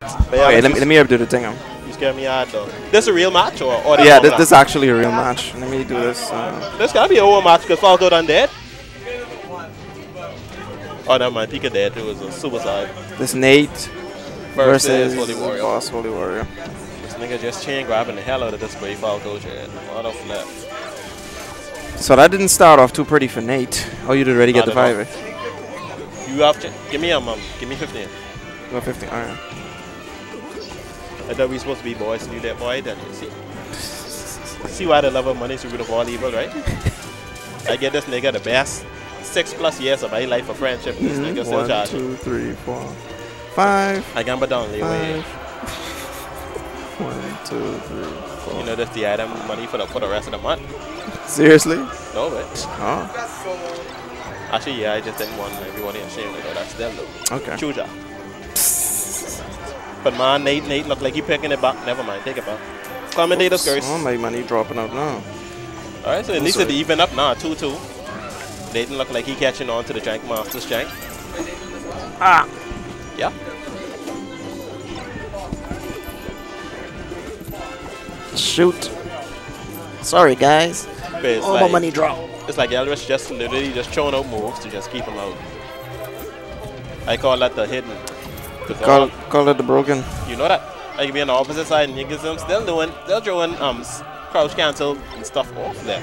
But yeah, Okay, let me, let me do the thing. um. you scared me out though. This is a real match or? or Yeah, this, this is actually a real match. Let me do this. Uh, This gotta be a real match because Falco done dead. Oh, never mind. Pika dead. It was a suicide this Nate versus, versus Holy Warrior. Boss Holy Warrior. This nigga just chain grabbing the hell out of this Brave Falco chair. What a flip. So that didn't start off too pretty for Nate. Oh, you did already get the five. You have give me a mum. Give me 15. Go 50. All right. I thought we supposed to be boys. You that boy, then you see. See why the love of money is the root of all evil, right? I get this nigga the best six plus years of my life of friendship. This mm-hmm. nigga still One, charging. two, three, four, five, I gamble down, leeway. One, two, three, four. You know, that's the item money for the for the rest of the month. Seriously? No, but Oh, actually, yeah, I just didn't want everyone in shame with That's them though. okay. Chuja. But man, Nate, Nate look like he picking it back. Never mind, take it back. Commentators curse. Oh, my money dropping out now. All right, so at least sorry. it even up now, two two. Nathan look like he catching on to the Jank Masters Jank. Ah! Yeah. Shoot. Sorry, guys. But it's Oh, like, my money dropped. It's like Elrich just literally just throwing out moves to just keep him out. I call that the hidden. Call, call it the broken. You know that. I can be on the opposite side and niggas them still doing, still throwing um crouch cancel and stuff off there.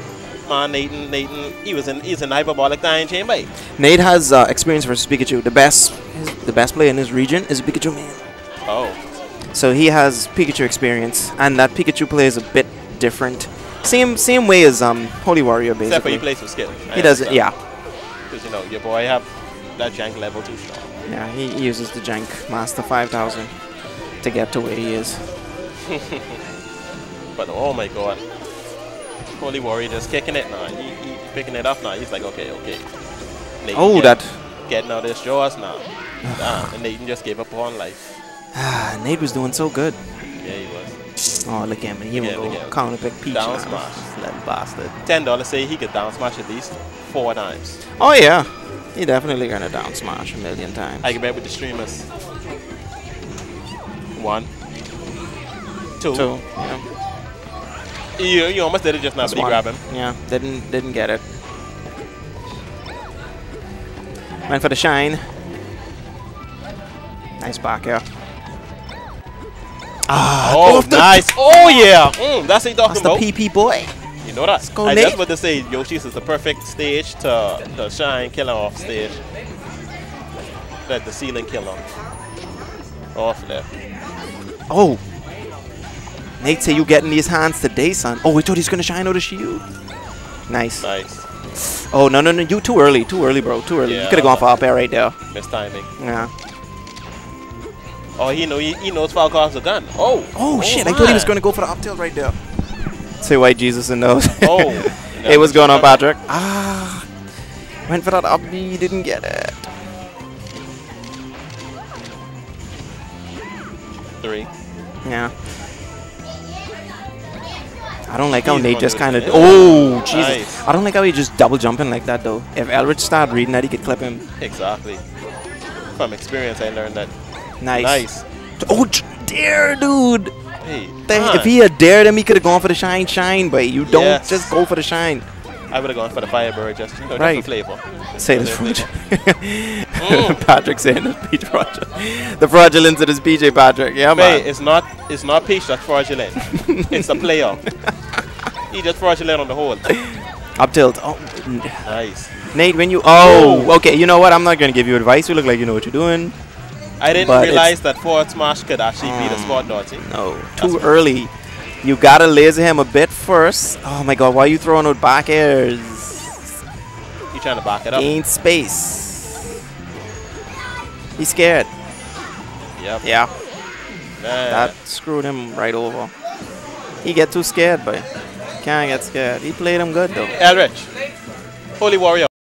Man, Nathan, Nathan, he was in, he's in hyperbolic dying chamber. Nate has uh, experience versus Pikachu. The best, his, the best player in his region is Pikachu man. Oh, So he has Pikachu experience, and that Pikachu play is a bit different. Same, same way as um Holy Warrior basically. except for he plays with skill. He does it, yeah, Because you know your boy have that jank level too strong. Yeah. He uses the Jank Master 5000 to get to where he is. But oh my god. Holy Warrior just kicking it now. He, he picking it up now. He's like, okay, okay. Nathan Oh, get- that Getting out his jaws now. Damn, and Nathan just gave up on life. ah, Nate was doing so good. Yeah, he was. Oh, look at him. He at will go look at him. counter pick Peach. Down now. smash. That bastard. Ten dollars say he could down smash at least four times. Oh yeah, he definitely gonna down smash a million times. I can bet with the streamers. One. Two. Two. Yeah. You, you almost did it just now, That's but one. grabbed him. Yeah, didn't didn't get it. Went for the shine. Nice back air. Ah, Oh, nice. Oh, yeah. Mm, that's what That's talking the about. PP boy. Know that. I just want to say Yoshi's is the perfect stage to, to shine killer off stage. Let the ceiling killer. Off there. Oh. Nate say you getting these hands today, son. Oh, we thought he's gonna shine out of shield. Nice. Nice. Oh no no no, you too early, too early, bro, too early. you could have gone for up air right there. Missed timing. Yeah. Oh, he know he, he knows Falco has a gun. Oh. Oh, shit! I thought he was gonna go for the up tilt right there. Say white Jesus and those. Oh. Hey, what's going on, Patrick? Ah, went for that up B, didn't get it. Three. Yeah. I don't like how Nate just kind of. it. Oh, Jesus! Nice. I don't like how he just double jumping like that though. If Elrich started reading that, he could clip him. Exactly. From experience, I learned that. Nice. Nice. Oh, dear, dude! Hey, if he had dared him, he could have gone for the shine, shine. But you don't Yes. just go for the shine. I would have gone for the Firebird just, you know, Right. for flavor. Say this, for Fragile. Mm. Patrick saying this peach fraudulent. The fraudulence of this PJ Patrick. Yeah, Hey, man. it's not it's not Peach that's fraudulent. it's the player. he just fraudulent on the whole. Up tilt. Oh, Nice. Nate, when you. Oh, okay. You know what? I'm not gonna give you advice. You look like you know what you're doing. I didn't But realize that forward smash could actually beat a um, spot dodgy. No, That's too early. You gotta laser him a bit first. Oh my God, why are you throwing out back airs? You trying to back it up? Ain't space. He's scared. Yep. Yeah, Man. that screwed him right over. He get too scared, but can't get scared. He played him good though. Elrich. Holy Warrior.